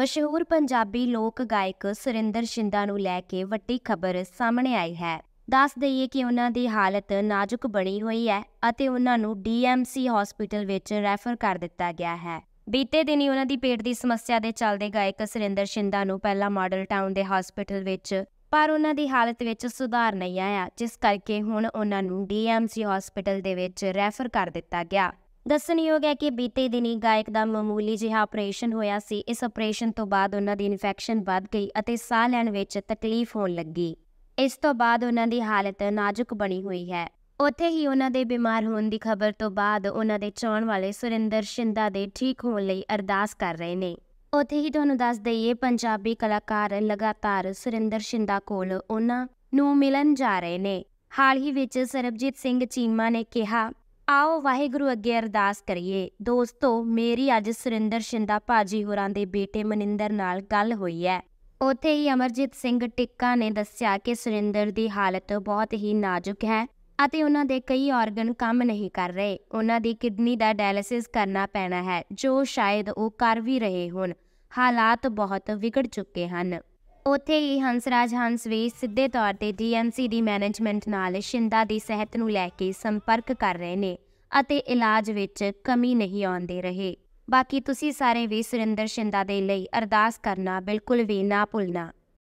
ਮਸ਼ਹੂਰ ਪੰਜਾਬੀ ਲੋਕ ਗਾਇਕ ਸੁਰਿੰਦਰ ਸ਼ਿੰਦਾ ਨੂੰ ਲੈ ਕੇ ਵੱਡੀ ਖਬਰ ਸਾਹਮਣੇ ਆਈ ਹੈ। ਦੱਸ ਦਈਏ ਕਿ ਉਹਨਾਂ ਦੀ ਹਾਲਤ ਨਾਜ਼ੁਕ ਬਣੀ ਹੋਈ ਹੈ ਅਤੇ ਉਹਨਾਂ ਨੂੰ ਡੀਐਮਸੀ ਹਸਪੀਟਲ ਵਿੱਚ ਰੈਫਰ ਕਰ ਦਿੱਤਾ ਗਿਆ ਹੈ। ਬੀਤੇ ਦਿਨੀ ਉਹਨਾਂ ਦੀ ਪੇਟ ਦੀ ਸਮੱਸਿਆ ਦੇ ਚੱਲਦੇ ਗਾਇਕ ਸੁਰਿੰਦਰ ਸ਼ਿੰਦਾ ਨੂੰ ਪਹਿਲਾਂ ਮਾਡਲ ਟਾਊਨ ਦੇ ਹਸਪੀਟਲ ਵਿੱਚ, ਪਰ ਉਹਨਾਂ ਦੀ ਹਾਲਤ ਵਿੱਚ ਸੁਧਾਰ ਨਹੀਂ ਆਇਆ, ਜਿਸ ਕਰਕੇ ਹੁਣ ਉਹਨਾਂ ਨੂੰ ਡੀਐਮਸੀ ਹਸਪੀਟਲ ਦੇ ਵਿੱਚ ਰੈਫਰ ਕਰ ਦਿੱਤਾ ਗਿਆ। ਦੱਸਣਯੋਗ ਹੈ ਕਿ ਬੀਤੇ ਦਿਨੀ ਗਾਇਕ ਦਾ ਮਾਮੂਲੀ ਜਿਹਾ ਆਪਰੇਸ਼ਨ ਹੋਇਆ ਸੀ। ਇਸ ਆਪਰੇਸ਼ਨ ਤੋਂ ਬਾਅਦ ਉਹਨਾਂ ਦੀ ਇਨਫੈਕਸ਼ਨ ਵੱਧ ਗਈ ਅਤੇ ਸਾਹ ਲੈਣ ਵਿੱਚ ਤਕਲੀਫ ਹੋਣ ਲੱਗੀ। ਇਸ ਤੋਂ ਬਾਅਦ ਉਹਨਾਂ ਦੀ ਹਾਲਤ ਨਾਜ਼ੁਕ ਬਣੀ ਹੋਈ ਹੈ। ਉੱਥੇ ਹੀ ਉਹਨਾਂ ਦੇ ਬਿਮਾਰ ਹੋਣ ਦੀ ਖਬਰ ਤੋਂ ਬਾਅਦ ਉਹਨਾਂ ਦੇ ਚਾਹਣ ਵਾਲੇ ਸੁਰਿੰਦਰ ਸ਼ਿੰਦਾ ਦੇ ਠੀਕ ਹੋਣ ਲਈ ਅਰਦਾਸ ਕਰ ਰਹੇ ਨੇ। ਉੱਥੇ ਹੀ ਤੁਹਾਨੂੰ ਦੱਸ ਦਈਏ, ਪੰਜਾਬੀ ਕਲਾਕਾਰ ਲਗਾਤਾਰ ਸੁਰਿੰਦਰ ਸ਼ਿੰਦਾ ਕੋਲ ਉਹਨਾਂ ਨੂੰ ਮਿਲਣ ਜਾ ਰਹੇ ਨੇ। ਹਾਲ ਹੀ ਵਿੱਚ ਸਰਬਜੀਤ ਸਿੰਘ ਚੀਮਾ ਨੇ ਕਿਹਾ ਆਓ ਵਾਹਿਗੁਰੂ ਅੱਗੇ ਅਰਦਾਸ ਕਰੀਏ। ਦੋਸਤੋ, ਮੇਰੀ ਅੱਜ ਸੁਰਿੰਦਰ ਸ਼ਿੰਦਾ ਭਾਜੀ ਹੋਰਾਂ ਦੇ ਬੇਟੇ ਮਨਿੰਦਰ ਨਾਲ ਗੱਲ ਹੋਈ ਹੈ। ਉੱਥੇ ਹੀ ਅਮਰਜੀਤ ਸਿੰਘ ਟਿੱਕਾ ਨੇ ਦੱਸਿਆ ਕਿ ਸੁਰਿੰਦਰ ਦੀ ਹਾਲਤ ਬਹੁਤ ਹੀ ਨਾਜ਼ੁਕ ਹੈ ਅਤੇ ਉਹਨਾਂ ਦੇ ਕਈ ਆਰਗਨ ਕੰਮ ਨਹੀਂ ਕਰ ਰਹੇ। ਉਹਨਾਂ ਦੀ ਕਿਡਨੀ ਦਾ ਡਾਇਲਿਸਿਸ ਕਰਨਾ ਪੈਣਾ ਹੈ, ਜੋ ਸ਼ਾਇਦ ਉਹ ਕਰ ਵੀ ਰਹੇ ਹੋਣ। ਹਾਲਾਤ ਬਹੁਤ ਵਿਗੜ ਚੁੱਕੇ ਹਨ। ਉੱਥੇ ਹੀ ਹੰਸਰਾਜ ਹੰਸ ਵੀ ਸਿੱਧੇ ਤੌਰ ਤੇ ਡੀਐਮਸੀ ਦੀ ਮੈਨੇਜਮੈਂਟ ਨਾਲ ਸ਼ਿੰਦਾ ਦੀ ਸਿਹਤ ਨੂੰ ਲੈ ਕੇ ਸੰਪਰਕ ਕਰ ਰਹੇ ਨੇ। ਅਤੇ ਇਲਾਜ ਵਿੱਚ ਕਮੀ ਨਹੀਂ ਆਉਂਦੇ ਰਹੇ। ਬਾਕੀ ਤੁਸੀਂ ਸਾਰੇ ਵੀ ਸੁਰਿੰਦਰ ਸ਼ਿੰਦਾ ਦੇ ਲਈ ਅਰਦਾਸ ਕਰਨਾ ਬਿਲਕੁਲ ਵੀ ਨਾ ਭੁੱਲਣਾ।